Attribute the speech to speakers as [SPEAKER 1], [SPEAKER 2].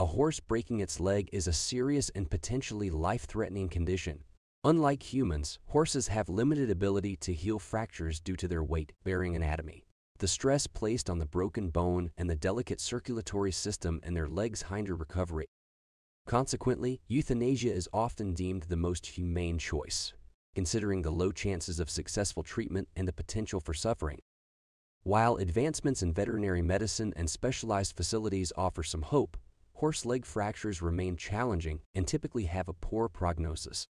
[SPEAKER 1] A horse breaking its leg is a serious and potentially life-threatening condition. Unlike humans, horses have limited ability to heal fractures due to their weight-bearing anatomy. The stress placed on the broken bone and the delicate circulatory system in their legs hinder recovery. Consequently, euthanasia is often deemed the most humane choice, considering the low chances of successful treatment and the potential for suffering. While advancements in veterinary medicine and specialized facilities offer some hope, horse leg fractures remain challenging and typically have a poor prognosis.